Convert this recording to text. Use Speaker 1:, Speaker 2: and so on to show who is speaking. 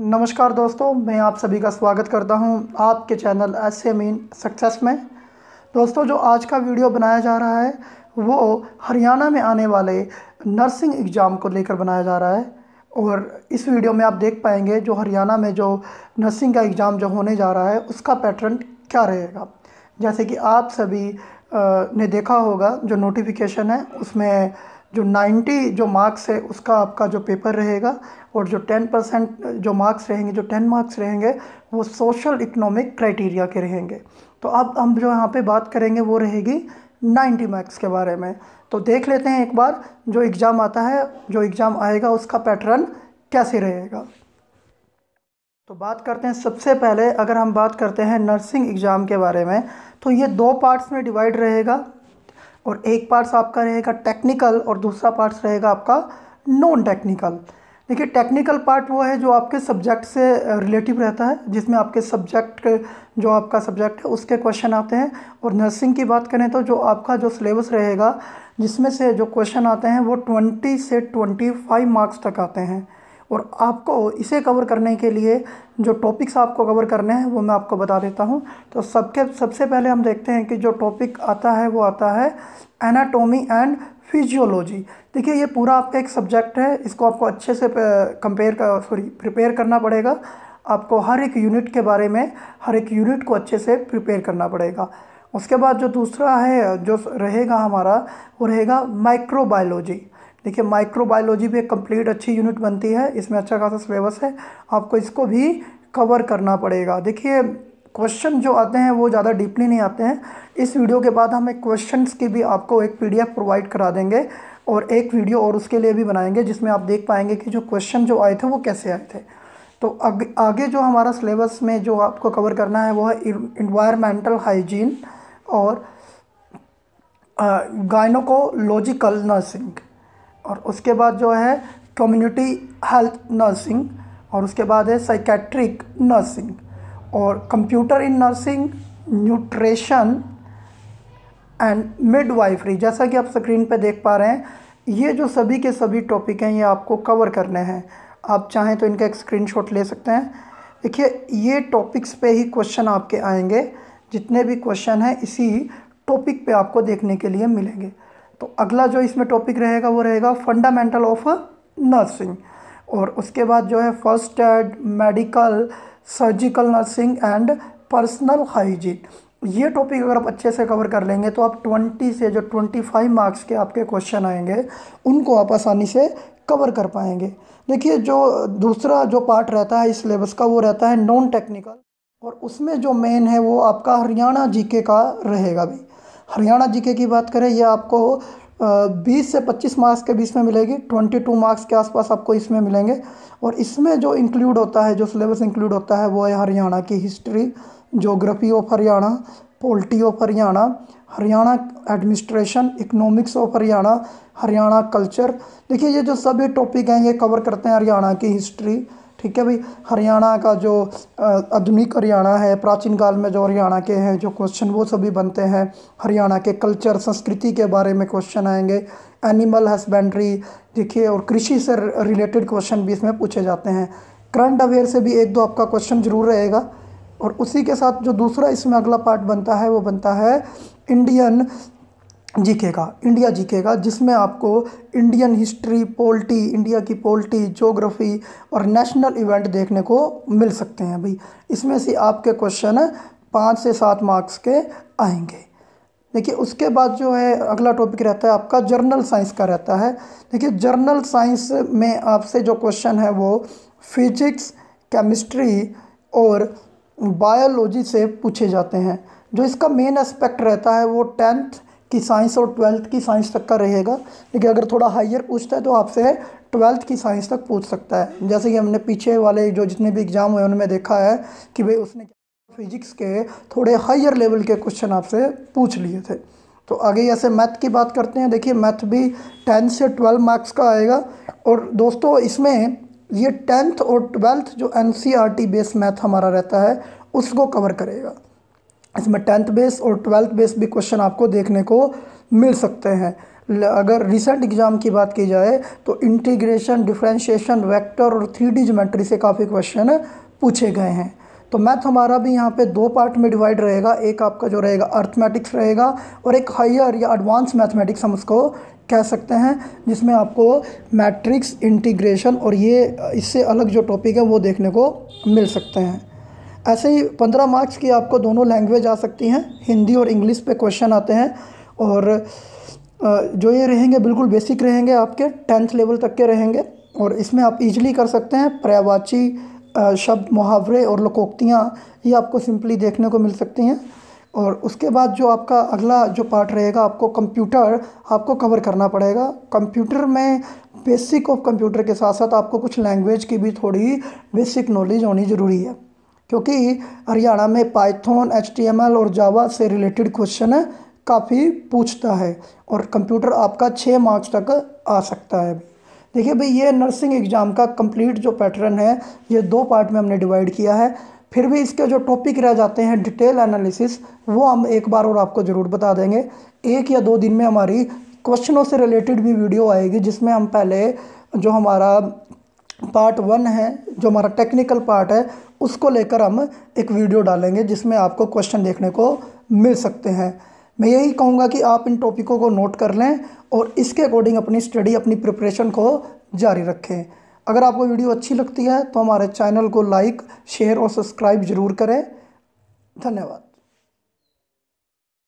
Speaker 1: नमस्कार दोस्तों, मैं आप सभी का स्वागत करता हूँ आपके channel S M in success में। दोस्तों, जो आज का वीडियो बनाया जा रहा है, वो हरियाणा में आने वाले नर्सिंग एग्ज़ाम को लेकर बनाया जा रहा है और इस वीडियो में आप देख पाएँगे जो हरियाणा में जो नर्सिंग का एग्ज़ाम जो होने जा रहा है, उसका पैटर्न क्या रहेगा। जैसे कि आप सभी ने देखा होगा, जो नोटिफिकेशन है, उसमें जो 90 जो मार्क्स है, उसका आपका जो पेपर रहेगा और जो 10 परसेंट जो मार्क्स रहेंगे, जो 10 मार्क्स रहेंगे, वो सोशल इकोनॉमिक क्राइटेरिया के रहेंगे। तो अब हम जो यहाँ पे बात करेंगे, वो रहेगी 90 मार्क्स के बारे में। तो देख लेते हैं एक बार, जो एग्ज़ाम आता है, जो एग्ज़ाम आएगा, उसका पैटर्न कैसे रहेगा। तो बात करते हैं सबसे पहले, अगर हम बात करते हैं नर्सिंग एग्ज़ाम के बारे में तो ये दो पार्ट्स में डिवाइड रहेगा। और एक पार्ट्स आपका रहेगा टेक्निकल और दूसरा पार्ट्स रहेगा आपका नॉन टेक्निकल देखिए टेक्निकल पार्ट वो है जो आपके सब्जेक्ट से रिलेटिव रहता है, जिसमें आपके सब्जेक्ट जो आपका सब्जेक्ट है, उसके क्वेश्चन आते हैं। और नर्सिंग की बात करें तो जो आपका जो सिलेबस रहेगा, जिसमें से जो क्वेश्चन आते हैं, वो ट्वेंटी से ट्वेंटी फाइव मार्क्स तक आते हैं। और आपको इसे कवर करने के लिए जो टॉपिक्स आपको कवर करने हैं, वो मैं आपको बता देता हूँ। तो सबके, सबसे पहले हम देखते हैं कि जो टॉपिक आता है, वो आता है एनाटोमी एंड फिजियोलॉजी देखिए, ये पूरा आपका एक सब्जेक्ट है, इसको आपको अच्छे से कंपेयर कर सॉरी प्रिपेयर करना पड़ेगा। आपको हर एक यूनिट के बारे में, हर एक यूनिट को अच्छे से प्रिपेयर करना पड़ेगा। उसके बाद जो दूसरा है, जो रहेगा हमारा, वो रहेगा माइक्रोबायोलॉजी देखिए माइक्रोबायोलॉजी भी एक कंप्लीट अच्छी यूनिट बनती है, इसमें अच्छा खासा सिलेबस है, आपको इसको भी कवर करना पड़ेगा। देखिए क्वेश्चन जो आते हैं, वो ज़्यादा डीपली नहीं आते हैं। इस वीडियो के बाद हम एक क्वेश्चंस की भी आपको एक पीडीएफ प्रोवाइड करा देंगे और एक वीडियो और उसके लिए भी बनाएँगे, जिसमें आप देख पाएँगे कि जो क्वेश्चन जो आए थे, वो कैसे आए थे। तो आगे जो हमारा सिलेबस में जो आपको कवर करना है, वो है इन्वायरमेंटल हाइजीन और गाइनोकोलॉजिकल नर्सिंग और उसके बाद जो है कम्युनिटी हेल्थ नर्सिंग और उसके बाद है साइकेट्रिक नर्सिंग और computer in nursing nutrition and midwifery जैसा कि आप स्क्रीन पे देख पा रहे हैं, ये जो सभी के सभी टॉपिक हैं, ये आपको कवर करने हैं। आप चाहें तो इनका एक स्क्रीनशॉट ले सकते हैं। देखिए, ये टॉपिक्स पे ही क्वेश्चन आपके आएँगे, जितने भी क्वेश्चन हैं, इसी टॉपिक पे आपको देखने के लिए मिलेंगे। तो अगला जो इसमें टॉपिक रहेगा वो रहेगा फंडामेंटल ऑफ़ नर्सिंग और उसके बाद जो है first aid medical surgical nursing and personal hygiene ये टॉपिक अगर आप अच्छे से कवर कर लेंगे तो आप 20 से जो 25 मार्क्स के आपके क्वेश्चन आएँगे, उनको आप आसानी से कवर कर पाएँगे। देखिए, जो दूसरा जो पार्ट रहता है इस सिलेबस का वो रहता है नॉन टेक्निकल और उसमें जो मेन है वो आपका हरियाणा जीके का रहेगा भी। हरियाणा जीके की बात करें, ये आपको बीस से पच्चीस मार्क्स के बीच में मिलेगी, ट्वेंटी टू मार्क्स के आसपास आपको इसमें मिलेंगे। और इसमें जो इंक्लूड होता है, जो सिलेबस इंक्लूड होता है, वो है हरियाणा की history geography of Haryana polity of Haryana Haryana administration economics of Haryana Haryana culture देखिए, ये जो सभी टॉपिक हैं, ये कवर करते हैं हरियाणा की हिस्ट्री ठीक है भाई? हरियाणा का जो आधुनिक हरियाणा है, प्राचीन काल में जो हरियाणा के हैं, जो क्वेश्चन वो सभी बनते हैं, हरियाणा के कल्चर संस्कृति के बारे में क्वेश्चन आएँगे। एनिमल हस्बेंड्री देखिए, और कृषि से रिलेटेड क्वेश्चन भी इसमें पूछे जाते हैं। करंट अवेयर से भी एक दो आपका क्वेश्चन ज़रूर रहेगा। और उसी के साथ जो दूसरा इसमें अगला पार्ट बनता है, वो बनता है इंडियन जीके का इंडिया जीके का जिसमें आपको इंडियन हिस्ट्री, पोल्टी, इंडिया की पोल्टी, जोग्राफ़ी और नेशनल इवेंट देखने को मिल सकते हैं भाई। इसमें से आपके क्वेश्चन पाँच से सात मार्क्स के आएँगे। देखिए, उसके बाद जो है, अगला टॉपिक रहता है आपका जर्नल साइंस का रहता है। देखिए, जर्नल साइंस में आपसे जो क्वेश्चन है वो फिजिक्स, केमिस्ट्री और बायोलॉजी से पूछे जाते हैं। जो इसका मेन एस्पेक्ट रहता है वो टेंथ की साइंस और ट्वेल्थ की साइंस तक का रहेगा। लेकिन अगर थोड़ा हाइयर पूछता है तो आपसे ट्वेल्थ की साइंस तक पूछ सकता है। जैसे कि हमने पीछे वाले जो जितने भी एग्ज़ाम हुए उनमें देखा है कि भाई उसने फिजिक्स के थोड़े हाइयर लेवल के क्वेश्चन आपसे पूछ लिए थे। तो आगे ऐसे मैथ की बात करते हैं। देखिए, मैथ भी टेंथ से ट्वेल्व मार्क्स का आएगा। और दोस्तों, इसमें ये टेंथ और ट्वेल्थ जो N C R T based math हमारा रहता है, उसको कवर करेगा। इसमें टेंथ बेस और ट्वेल्थ बेस भी क्वेश्चन आपको देखने को मिल सकते हैं। अगर रिसेंट एग्ज़ाम की बात की जाए तो इंटीग्रेशन डिफ्रेंशिएशन वेक्टर और थ्री डी जोमेट्री से काफ़ी क्वेश्चन पूछे गए हैं। तो मैथ हमारा भी यहाँ पे दो पार्ट में डिवाइड रहेगा। एक आपका जो रहेगा अर्थमेटिक्स रहेगा और एक हायर या एडवांस मैथमेटिक्स हम उसको कह सकते हैं, जिसमें आपको मैट्रिक्स इंटीग्रेशन और ये, इससे अलग जो टॉपिक है वो देखने को मिल सकते हैं। ऐसे ही पंद्रह मार्क्स की आपको दोनों लैंग्वेज आ सकती हैं, हिंदी और इंग्लिश पे क्वेश्चन आते हैं और जो ये रहेंगे बिल्कुल बेसिक रहेंगे आपके टेंथ लेवल तक के रहेंगे और इसमें आप इजीली कर सकते हैं, पर्यावाची शब्द मुहावरे और लोकोक्तियाँ, ये आपको सिंपली देखने को मिल सकती हैं और उसके बाद जो आपका अगला जो पार्ट रहेगा, आपको कंप्यूटर आपको कवर करना पड़ेगा। कंप्यूटर में बेसिक ऑफ़ कंप्यूटर के साथ साथ आपको कुछ लैंग्वेज की भी थोड़ी बेसिक नॉलेज होनी ज़रूरी है। क्योंकि हरियाणा में पाइथन एच और जावा से रिलेटेड क्वेश्चन काफ़ी पूछता है और कंप्यूटर आपका छः मार्क्स तक आ सकता है। देखिए भाई, ये नर्सिंग एग्ज़ाम का कंप्लीट जो पैटर्न है, ये दो पार्ट में हमने डिवाइड किया है। फिर भी इसके जो टॉपिक रह जाते हैं डिटेल एनालिसिस वो हम एक बार और आपको ज़रूर बता देंगे। एक या दो दिन में हमारी क्वेश्चनों से रिलेटेड भी वीडियो आएगी, जिसमें हम पहले जो हमारा पार्ट वन है, जो हमारा टेक्निकल पार्ट है उसको लेकर हम एक वीडियो डालेंगे जिसमें आपको क्वेश्चन देखने को मिल सकते हैं। मैं यही कहूँगा कि आप इन टॉपिकों को नोट कर लें और इसके अकॉर्डिंग अपनी स्टडी अपनी प्रिपरेशन को जारी रखें। अगर आपको वीडियो अच्छी लगती है तो हमारे चैनल को लाइक शेयर और सब्सक्राइब ज़रूर करें। धन्यवाद।